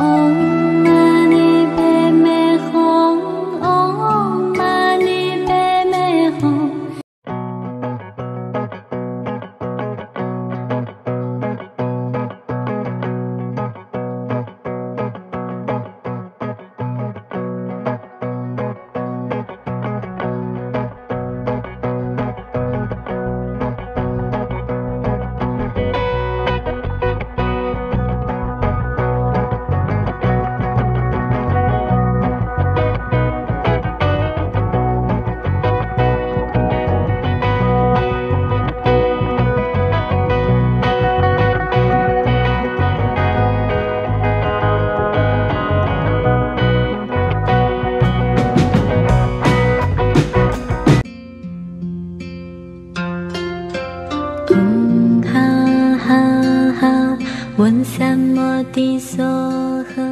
Oh. 观三摩地所诃。